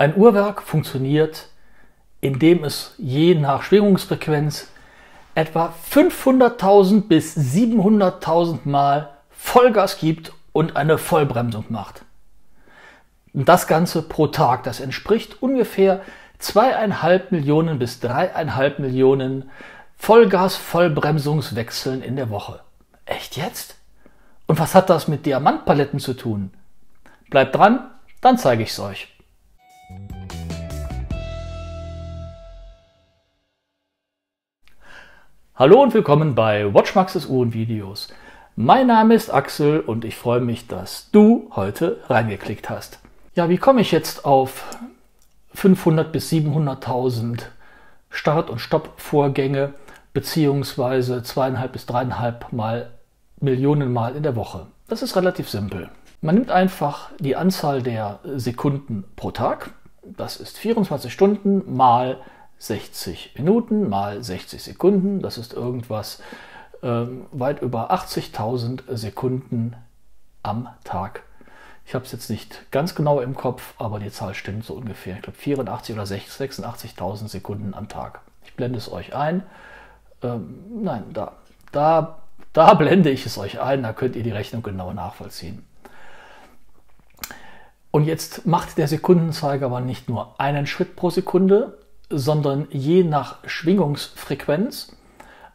Ein Uhrwerk funktioniert, indem es je nach Schwingungsfrequenz etwa 500.000 bis 700.000 Mal Vollgas gibt und eine Vollbremsung macht. Das Ganze pro Tag. Das entspricht ungefähr zweieinhalb Millionen bis dreieinhalb Millionen Vollgas-Vollbremsungswechseln in der Woche. Echt jetzt? Und was hat das mit Diamantpaletten zu tun? Bleibt dran, dann zeige ich es euch. Hallo und willkommen bei Watchmaxes Uhrenvideos. Mein Name ist Axel und ich freue mich, dass du heute reingeklickt hast. Ja, wie komme ich jetzt auf 500 bis 700.000 Start- und Stoppvorgänge beziehungsweise zweieinhalb bis dreieinhalb Mal Millionen Mal in der Woche? Das ist relativ simpel. Man nimmt einfach die Anzahl der Sekunden pro Tag. Das ist 24 Stunden mal 60 Minuten mal 60 Sekunden. Das ist irgendwas ähm, weit über 80.000 Sekunden am Tag. Ich habe es jetzt nicht ganz genau im Kopf, aber die Zahl stimmt so ungefähr. Ich glaube 84 oder 86.000 Sekunden am Tag. Ich blende es euch ein. Ähm, nein, da, da, da blende ich es euch ein. Da könnt ihr die Rechnung genau nachvollziehen. Und jetzt macht der Sekundenzeiger aber nicht nur einen Schritt pro Sekunde, sondern je nach Schwingungsfrequenz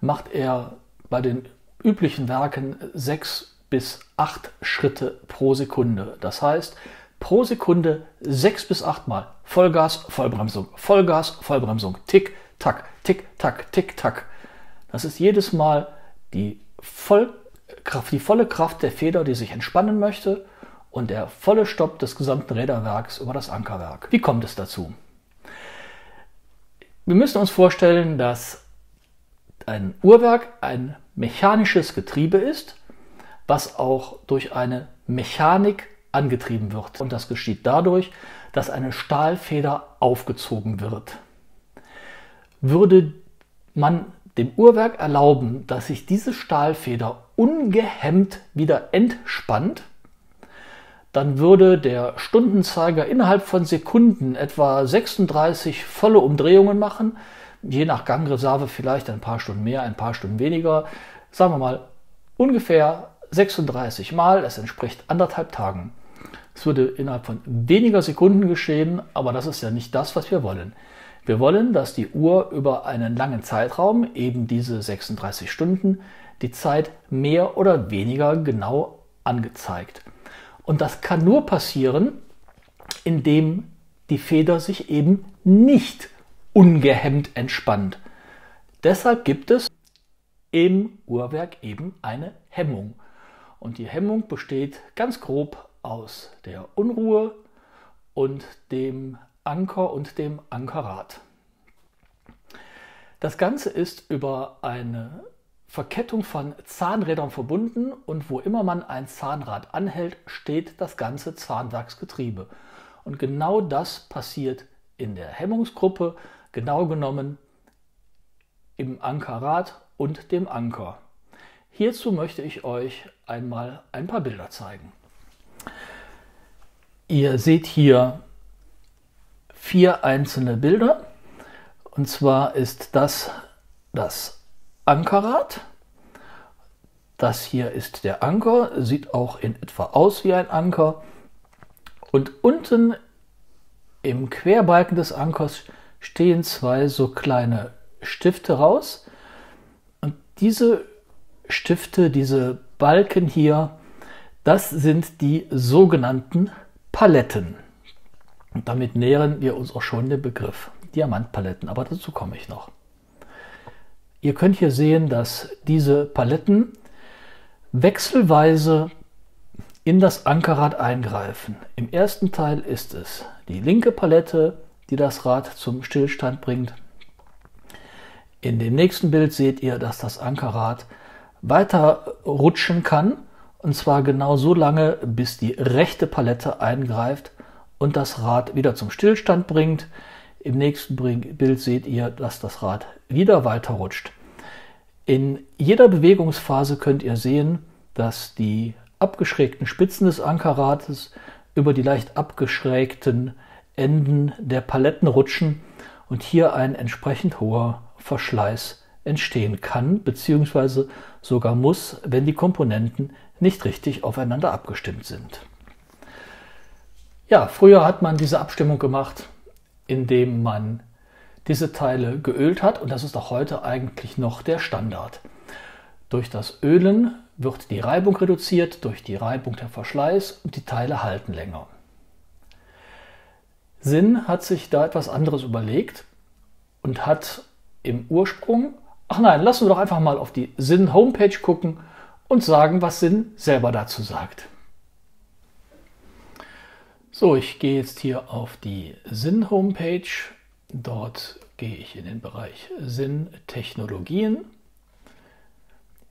macht er bei den üblichen Werken sechs bis acht Schritte pro Sekunde. Das heißt, pro Sekunde sechs bis acht Mal Vollgas, Vollbremsung, Vollgas, Vollbremsung, Tick, Tack, Tick, Tack, Tick, Tack. Das ist jedes Mal die, Vollkraft, die volle Kraft der Feder, die sich entspannen möchte und der volle Stopp des gesamten Räderwerks über das Ankerwerk. Wie kommt es dazu? Wir müssen uns vorstellen, dass ein Uhrwerk ein mechanisches Getriebe ist, was auch durch eine Mechanik angetrieben wird. Und das geschieht dadurch, dass eine Stahlfeder aufgezogen wird. Würde man dem Uhrwerk erlauben, dass sich diese Stahlfeder ungehemmt wieder entspannt, dann würde der Stundenzeiger innerhalb von Sekunden etwa 36 volle Umdrehungen machen, je nach Gangreserve vielleicht ein paar Stunden mehr, ein paar Stunden weniger, sagen wir mal ungefähr 36 Mal, das entspricht anderthalb Tagen. Es würde innerhalb von weniger Sekunden geschehen, aber das ist ja nicht das, was wir wollen. Wir wollen, dass die Uhr über einen langen Zeitraum, eben diese 36 Stunden, die Zeit mehr oder weniger genau angezeigt. Und das kann nur passieren, indem die Feder sich eben nicht ungehemmt entspannt. Deshalb gibt es im Uhrwerk eben eine Hemmung. Und die Hemmung besteht ganz grob aus der Unruhe und dem Anker und dem Ankerrad. Das Ganze ist über eine Verkettung von Zahnrädern verbunden und wo immer man ein Zahnrad anhält, steht das ganze Zahnwerksgetriebe. Und genau das passiert in der Hemmungsgruppe, genau genommen im Ankerrad und dem Anker. Hierzu möchte ich euch einmal ein paar Bilder zeigen. Ihr seht hier vier einzelne Bilder. Und zwar ist das das Ankerrad. Das hier ist der Anker, sieht auch in etwa aus wie ein Anker. Und unten im Querbalken des Ankers stehen zwei so kleine Stifte raus. Und diese Stifte, diese Balken hier, das sind die sogenannten Paletten. Und damit nähern wir uns auch schon den Begriff Diamantpaletten, aber dazu komme ich noch. Ihr könnt hier sehen, dass diese Paletten wechselweise in das Ankerrad eingreifen. Im ersten Teil ist es die linke Palette, die das Rad zum Stillstand bringt. In dem nächsten Bild seht ihr, dass das Ankerrad weiter rutschen kann und zwar genau so lange, bis die rechte Palette eingreift und das Rad wieder zum Stillstand bringt. Im nächsten Bild seht ihr, dass das Rad wieder weiter rutscht. In jeder Bewegungsphase könnt ihr sehen, dass die abgeschrägten Spitzen des Ankerrates über die leicht abgeschrägten Enden der Paletten rutschen und hier ein entsprechend hoher Verschleiß entstehen kann bzw. sogar muss, wenn die Komponenten nicht richtig aufeinander abgestimmt sind. Ja, früher hat man diese Abstimmung gemacht, indem man diese Teile geölt hat und das ist auch heute eigentlich noch der Standard. Durch das Ölen wird die Reibung reduziert, durch die Reibung der Verschleiß und die Teile halten länger. Sinn hat sich da etwas anderes überlegt und hat im Ursprung, ach nein, lassen wir doch einfach mal auf die Sinn Homepage gucken und sagen, was Sinn selber dazu sagt. So, ich gehe jetzt hier auf die Sinn Homepage. Dort gehe ich in den Bereich Sinn Technologien.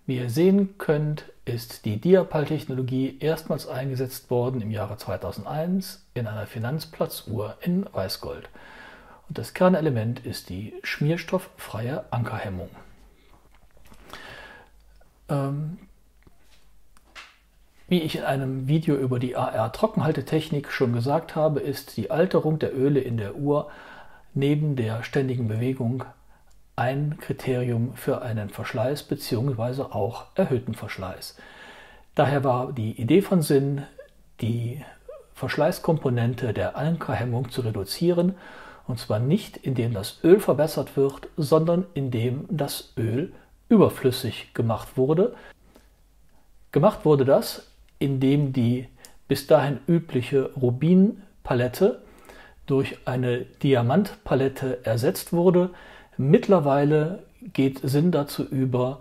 Wie ihr sehen könnt, ist die Diapal-Technologie erstmals eingesetzt worden im Jahre 2001 in einer Finanzplatzuhr in Weißgold. Und das Kernelement ist die schmierstofffreie Ankerhemmung. Ähm, wie ich in einem Video über die AR-Trockenhaltetechnik schon gesagt habe, ist die Alterung der Öle in der Uhr neben der ständigen Bewegung ein Kriterium für einen Verschleiß bzw. auch erhöhten Verschleiß. Daher war die Idee von Sinn, die Verschleißkomponente der Ankerhemmung zu reduzieren, und zwar nicht indem das Öl verbessert wird, sondern indem das Öl überflüssig gemacht wurde. Gemacht wurde das, indem die bis dahin übliche Rubinpalette durch eine Diamantpalette ersetzt wurde, Mittlerweile geht Sinn dazu über,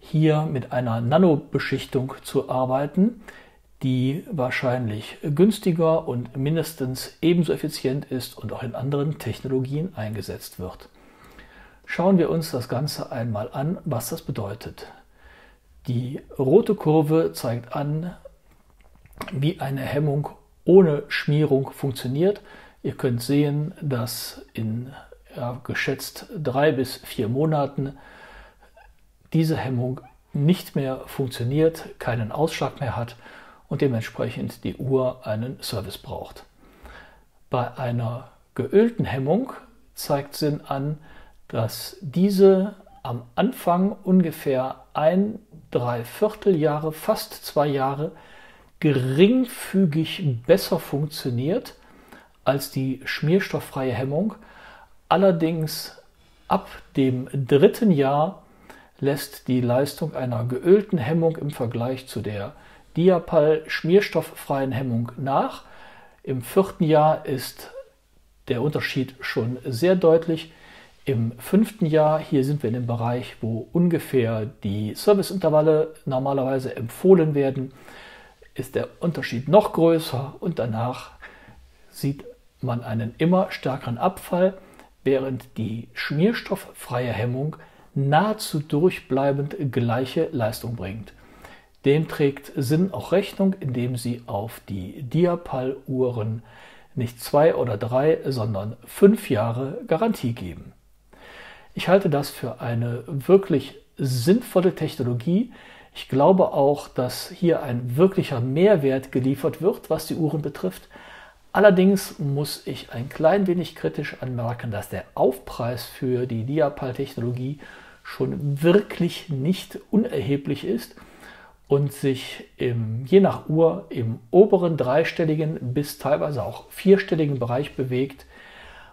hier mit einer Nanobeschichtung zu arbeiten, die wahrscheinlich günstiger und mindestens ebenso effizient ist und auch in anderen Technologien eingesetzt wird. Schauen wir uns das Ganze einmal an, was das bedeutet. Die rote Kurve zeigt an, wie eine Hemmung ohne Schmierung funktioniert. Ihr könnt sehen, dass in ja, geschätzt drei bis vier Monaten diese Hemmung nicht mehr funktioniert, keinen Ausschlag mehr hat und dementsprechend die Uhr einen Service braucht. Bei einer geölten Hemmung zeigt Sinn an, dass diese am Anfang ungefähr ein, drei Vierteljahre, fast zwei Jahre geringfügig besser funktioniert als die schmierstofffreie Hemmung Allerdings ab dem dritten Jahr lässt die Leistung einer geölten Hemmung im Vergleich zu der Diapal schmierstofffreien Hemmung nach. Im vierten Jahr ist der Unterschied schon sehr deutlich. Im fünften Jahr, hier sind wir in dem Bereich, wo ungefähr die Serviceintervalle normalerweise empfohlen werden, ist der Unterschied noch größer und danach sieht man einen immer stärkeren Abfall während die schmierstofffreie Hemmung nahezu durchbleibend gleiche Leistung bringt. Dem trägt Sinn auch Rechnung, indem sie auf die Diapal-Uhren nicht zwei oder drei, sondern fünf Jahre Garantie geben. Ich halte das für eine wirklich sinnvolle Technologie. Ich glaube auch, dass hier ein wirklicher Mehrwert geliefert wird, was die Uhren betrifft. Allerdings muss ich ein klein wenig kritisch anmerken, dass der Aufpreis für die Diapal-Technologie schon wirklich nicht unerheblich ist und sich im, je nach Uhr im oberen dreistelligen bis teilweise auch vierstelligen Bereich bewegt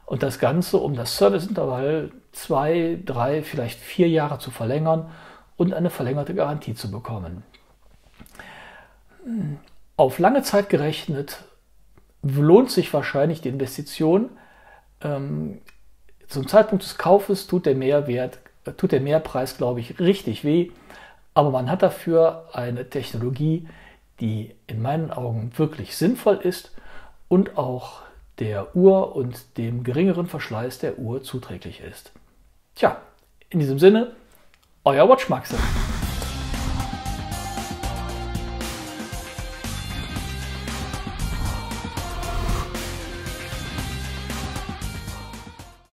und das Ganze, um das Serviceintervall zwei, drei, vielleicht vier Jahre zu verlängern und eine verlängerte Garantie zu bekommen. Auf lange Zeit gerechnet lohnt sich wahrscheinlich die Investition. Ähm, zum Zeitpunkt des Kaufes tut der Mehrwert, tut der Mehrpreis, glaube ich, richtig weh. Aber man hat dafür eine Technologie, die in meinen Augen wirklich sinnvoll ist und auch der Uhr und dem geringeren Verschleiß der Uhr zuträglich ist. Tja, in diesem Sinne, Oh, euer Watchmaxe.